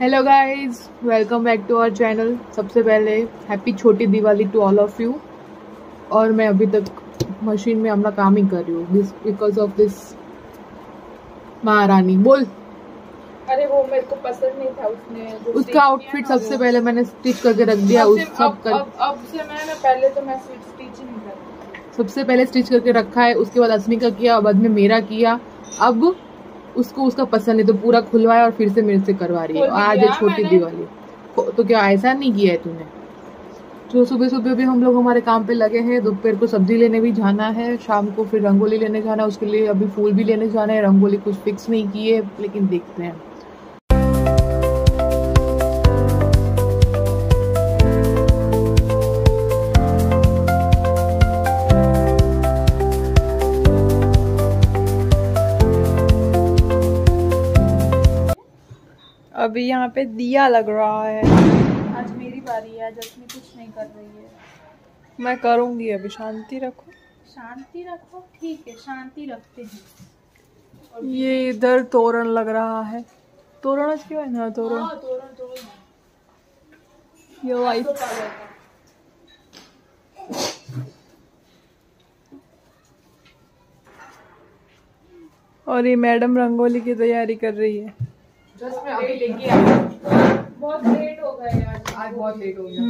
Hello guys welcome back to our channel सबसे पहले happy छोटी Diwali to all of you और मैं अभी तक मशीन में अपना काम ही कर रही हूँ। दिस बिकॉज़ ऑफ़ दिस महारानी। बोल। अरे वो मेरे को पसंद नहीं था उसने उसका आउटफिट सबसे पहले मैंने स्टिच करके रख दिया उस सब अब, कर अब, अब से मैं ना पहले तो मैं स्टिच ही नहीं करती। सबसे पहले स्टिच करके रखा है उसके बाद अस्मी का किया बाद में मेरा किया। अब उसको उसका पसंद है तो पूरा खुलवाया और फिर से मेरे से करवा रही है। आज है छोटी दिवाली। तो क्या ऐसा नहीं किया है तूने? तो सुबह सुबह भी हम लोग हमारे काम पे लगे हैं दोपहर को सब्ज़ी लेने भी जाना है शाम को फिर रंगोली लेने जाना है उसके लिए अभी फूल भी लेने जाना है रंगोली कुछ फिक्स नहीं की है लेकिन देखते हैं। अभी यहाँ पे दिया लग रहा है। आज मेरी बारी है आज असमी कुछ नहीं कर रही है। मैं करूँगी अभी शांति रखो। शांति रखो ठीक है शांति रखते हैं। ये इधर तोरण लग रहा है। तोरण क्यों है ना तोरण? हाँ तोरण तोरण ये वाइट। और ये मैडम रंगोली की तैयारी कर रही है। जस्ट मैं अभी लेके आई बहुत लेट हो गया यार। आज बहुत लेट हो गया।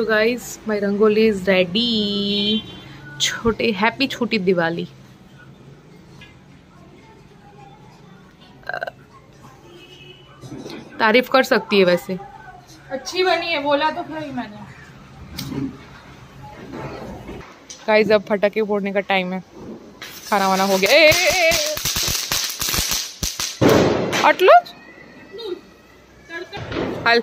So guys my rangoli is ready छोटे हैप्पी छोटी दिवाली। तारीफ़ कर सकती है वैसे। अच्छी बनी है बोला तो था मैंने। गाइस अब फटाके फोड़ने का टाइम है। खाना वाना हो गया। ए, ए, ए, ए। अटलो हल।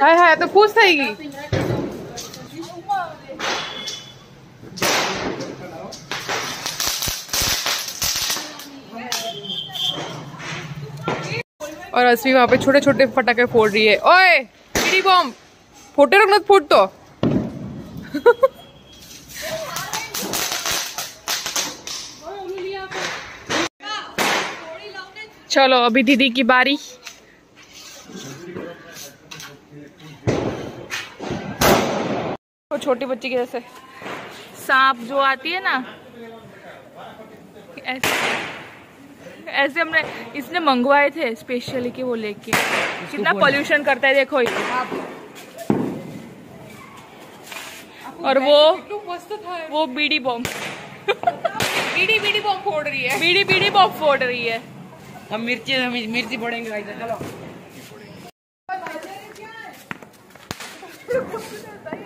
हाय हाय तो खुश थी और असवी वहाँ पे छोटे छोटे फटाके फोड़ रही है। ओए बीड़ी बॉम्ब फोटे रखना फूट। तो चलो अभी दीदी की बारी। वो छोटी बच्ची के जैसे। सांप जो आती है ना ऐसे ऐसे हमने इसने मंगवाए थे स्पेशली कि वो लेके। कितना पोल्यूशन करता है देखो ये। और वो वो बीड़ी बॉम्ब बीड़ी बीड़ी बॉम्ब फोड़ रही है। बीड़ी बीड़ी बॉम्ब फोड़ रही है। हम मिर्ची हम मिर्ची फोड़ेंगे चलो। Ich hab's nicht mehr